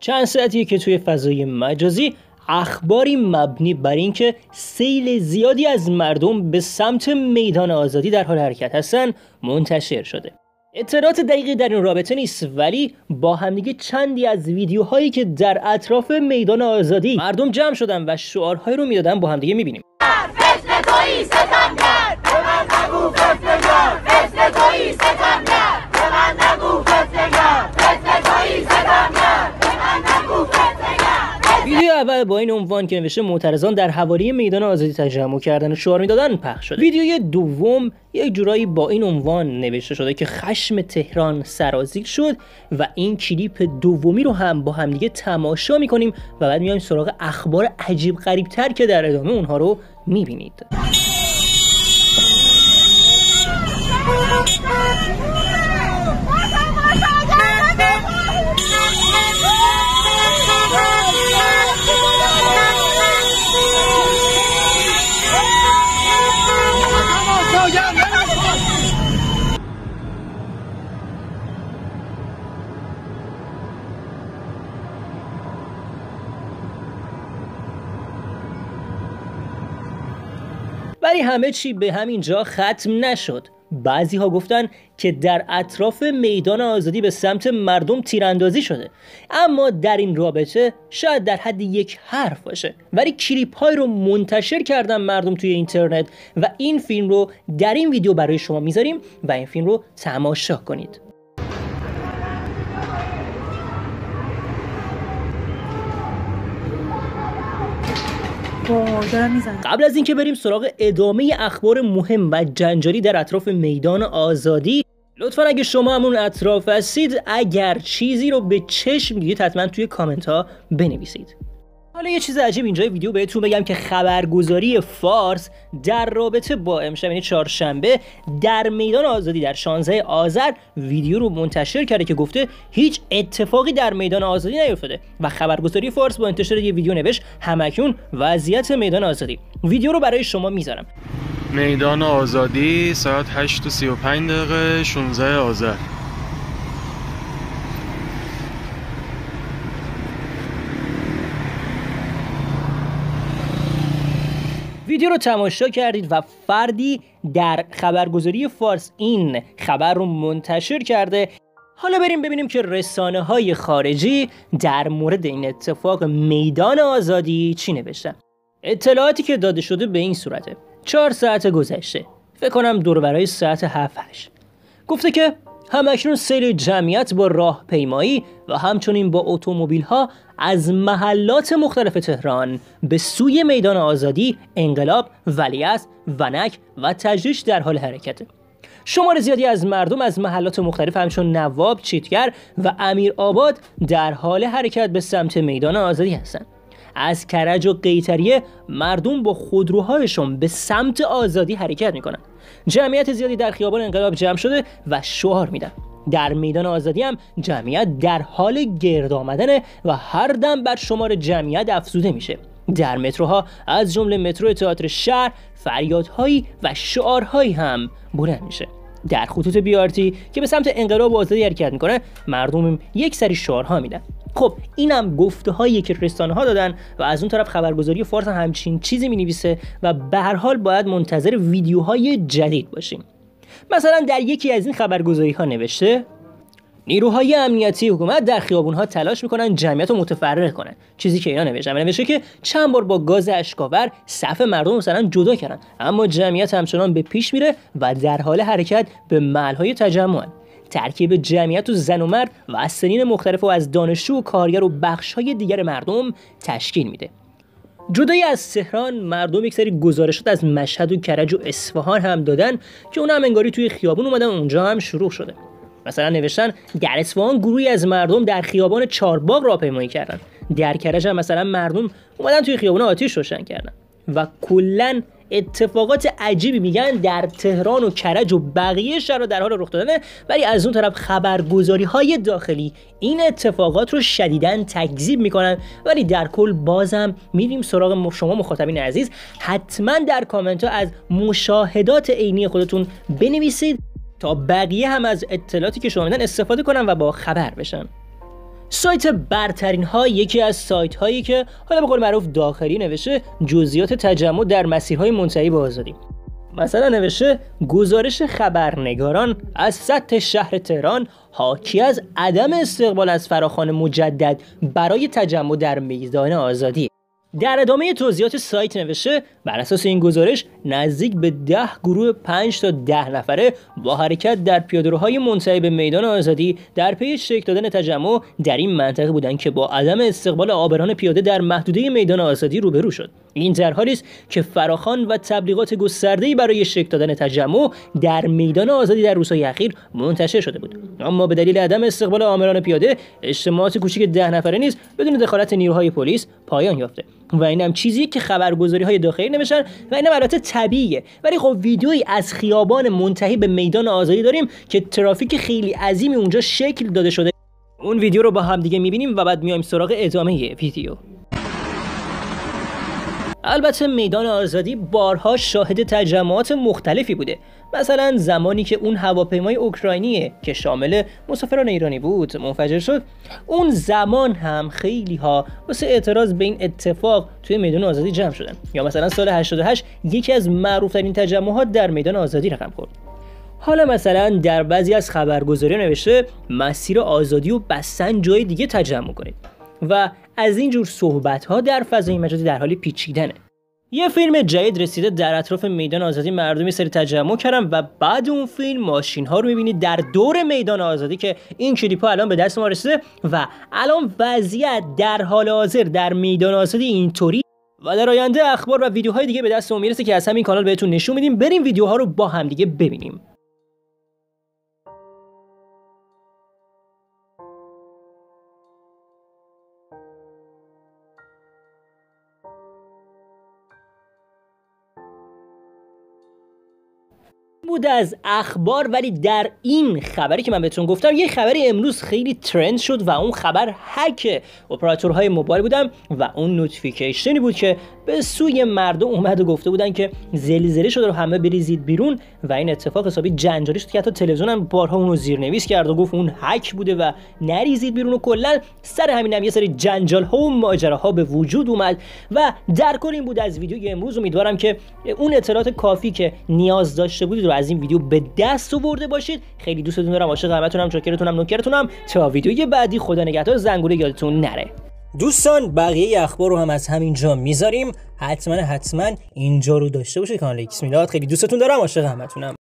چند ساعتیه که توی فضای مجازی اخباری مبنی بر اینکه سیل زیادی از مردم به سمت میدان آزادی در حال حرکت هستن منتشر شده. اطلاعات دقیقی در این رابطه نیست ولی با همدیگه چندی از ویدیوهایی که در اطراف میدان آزادی مردم جمع شدن و شعارهایی رو می‌دادن با همدیگه می‌بینیم. ویدیو اول با این عنوان که نوشته معترضان در حوالی میدان آزادی تجمع کردن و شعار می‌دادن پخش شده. ویدیوی دوم یک جورایی با این عنوان نوشته شده که خشم تهران سرازیر شد و این کلیپ دومی رو هم با همدیگه تماشا می‌کنیم و بعد میایم سراغ اخبار عجیب غریب تر که در ادامه اونها رو می‌بینید. ولی همه چی به همین جا ختم نشد. بعضی ها گفتن که در اطراف میدان آزادی به سمت مردم تیراندازی شده. اما در این رابطه شاید در حد یک حرف باشه. ولی کلیپ های رو منتشر کردن مردم توی اینترنت و این فیلم رو در این ویدیو برای شما می‌ذاریم و این فیلم رو تماشا کنید. قبل از اینکه بریم سراغ ادامه اخبار مهم و جنجالی در اطراف میدان آزادی لطفا اگه شما همون اطراف هستید اگر چیزی رو به چشم دیدید حتما توی کامنت ها بنویسید. حالا یه چیز عجیب اینجا ویدیو بهتون بگم که خبرگزاری فارس در رابطه با امشب یعنی چهارشنبه در میدان آزادی در 16 آذر ویدیو رو منتشر کرده که گفته هیچ اتفاقی در میدان آزادی نیفتاده و خبرگزاری فارس با انتشار یه ویدیو نوشت همکنون وضعیت میدان آزادی. ویدیو رو برای شما می‌ذارم. میدان آزادی ساعت 8 و 35 دقیقه 16 آذر. ویدیو رو تماشا کردید و فردی در خبرگزاری فارس این خبر رو منتشر کرده. حالا بریم ببینیم که رسانه های خارجی در مورد این اتفاق میدان آزادی چی نوشتن. اطلاعاتی که داده شده به این صورته. چهار ساعت گذشته. فکر کنم دور برای ساعت 7 8 گفته که همکنون سیل جمعیت با راهپیمایی و همچنین با اتومبیل ها از محلات مختلف تهران به سوی میدان آزادی، انقلاب، ولیعصر، ونک و تجریش در حال حرکته. شمار زیادی از مردم از محلات مختلف همچون نواب، چیتگر و امیر آباد در حال حرکت به سمت میدان آزادی هستند. از کرج و قیتریه مردم با خودروهایشون به سمت آزادی حرکت می‌کنن. جمعیت زیادی در خیابان انقلاب جمع شده و شعار میدن. در میدان آزادی هم جمعیت در حال گرد آمدنه و هر دم بر شمار جمعیت افزوده میشه. در متروها از جمله مترو تئاتر شهر فریادهایی و شعارهایی هم بلند میشه. در خطوط بیارتی که به سمت انقلاب و آزادی حرکت می‌کنه مردم یک سری شعارها میدن. خب اینم گفته هایی که رسانه ها دادن و از اون طرف خبرگزاری فارس همچین چیزی می نویسه و به هر حال باید منتظر ویدیوهای جدید باشیم. مثلا در یکی از این خبرگزاری ها نوشته نیروهای امنیتی حکومت در خیابون ها تلاش می‌کنن جمعیت رو متفرق کنن. چیزی که اینا نوشتن نوشته که چند بار با گاز اشکاور صف مردم مثلا جدا کردن. اما جمعیت همچنان به پیش میره و در حال حرکت به محلهای تجمع. ترکیب جمعیت و زن و مرد و از سنین مختلف و از دانشجو و کارگر و های دیگر مردم تشکیل میده. جدای از تهران مردم یک سری گزارشات از مشهد و کرج و اصفهان هم دادن که اون هم انگاری توی خیابون اومدن اونجا هم شروع شده. مثلا نوشتن در اصفهان گروهی از مردم در خیابان چارباغ راهپیمایی کردن. در کرج هم مثلا مردم اومدن توی خیابان آتیش روشن کردن. و کلا اتفاقات عجیبی میگن در تهران و کرج و بقیه شهرها در حال رخ دادنه ولی از اون طرف خبرگزاری های داخلی این اتفاقات رو شدیدا تکذیب می‌کنن. ولی در کل بازم میریم سراغ شما مخاطبین عزیز. حتما در کامنت ها از مشاهدات عینی خودتون بنویسید تا بقیه هم از اطلاعاتی که شما میدن استفاده کنن و با خبر بشن سایت برترین ها یکی از سایت هایی که حالا به قول معروف داخلی نوشته جزئیات تجمع در مسیرهای منتهی به آزادی. مثلا نوشته گزارش خبرنگاران از سطح شهر تهران حاکی از عدم استقبال از فراخان مجدد برای تجمع در میدان آزادی. در ادامه توضیحات سایت نوشته بر اساس این گزارش نزدیک به ده گروه 5 تا ده نفره با حرکت در پیادهروهای منتهی به میدان آزادی در پی شکل دادن تجمع در این منطقه بودند که با عدم استقبال آبران پیاده در محدوده میدان آزادی روبرو شد. این در حالی است که فراخان و تبلیغات گسترده‌ای برای شکل دادن تجمع در میدان آزادی در روزهای اخیر منتشر شده بود. اما به دلیل عدم استقبال آمران پیاده اجتماعات کوچیک ده نفره نیز بدون دخالت نیروهای پلیس پایان یافته. و اینم چیزی که خبرگزاری های داخلی نوشتن و اینم البته طبیعیه. ولی خب ویدیویی از خیابان منتهی به میدان آزادی داریم که ترافیک خیلی عظیمی اونجا شکل داده شده. اون ویدیو رو با هم دیگه می‌بینیم و بعد میایم سراغ ادامه ویدیو. البته میدان آزادی بارها شاهد تجمعات مختلفی بوده. مثلا زمانی که اون هواپیمای اوکراینیه که شامل مسافران ایرانی بود منفجر شد. اون زمان هم خیلی ها واسه اعتراض به این اتفاق توی میدان آزادی جمع شدن. یا مثلا سال 88 یکی از معروفترین تجمعات در میدان آزادی رقم خورد. حالا مثلا در بعضی از خبرگزاری نوشته مسیر آزادی و بستن جای دیگه تجمع کنید. و از این جور صحبت ها در فضای مجازی در حال پیچیدنه. یه فیلم جدید رسیده در اطراف میدان آزادی مردمی سری تجمع کردن و بعد اون فیلم ماشین ها رو می‌بینید در دور میدان آزادی که این کلیپ ها الان به دست ما رسیده و الان وضعیت در حال حاضر در میدان آزادی اینطوری و در آینده اخبار و ویدیوهای دیگه به دست ما می‌رسه که از همین کانال بهتون نشون میدیم. بریم ویدیوها رو با هم دیگه ببینیم. بود از اخبار ولی در این خبری که من بهتون گفتم یه خبری امروز خیلی trend شد و اون خبر هک اپراتورهای موبایل بود و اون notification ی بود که به سوی مردم اومد و گفته بودن که زلزله شده رو همه بریزید بیرون و این اتفاق حسابی جنجالی شد که حتی تلویزیون هم بارها اونو زیرنویس کرد و گفت اون هک بوده و نریزید بیرون و کلا سر همین هم یه سری جنجال ها و ماجراها به وجود اومد و در کل این بود از ویدیوی امروز. امیدوارم که اون اطلاعات کافی که نیاز داشته بودید رو از این ویدیو به دست آورده باشید. خیلی دوستتون دارم عاشق همتونم چاکرتونم نوکرتونم. تا ویدیوی بعدی خدا نگهدار زنگوله یادتون نره. دوستان بقیه اخبار رو هم از همینجا می‌ذاریم. حتما حتما اینجا رو داشته باشید. کانال ایکس میلاد. خیلی دوستتون دارم عاشق همتونم.